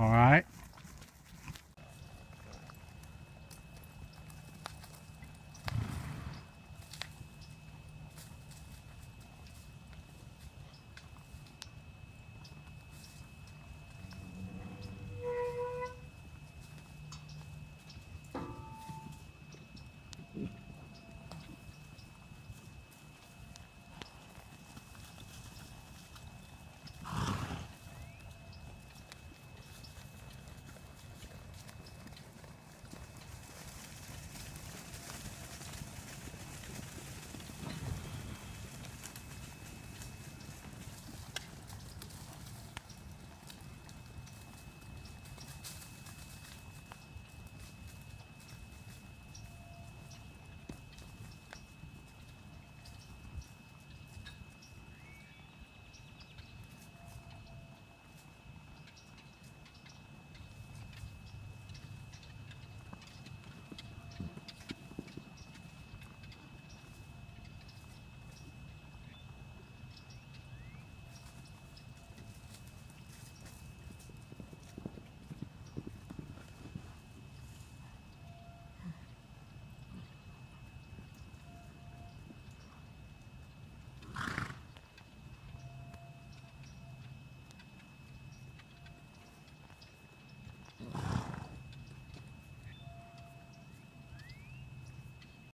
All right.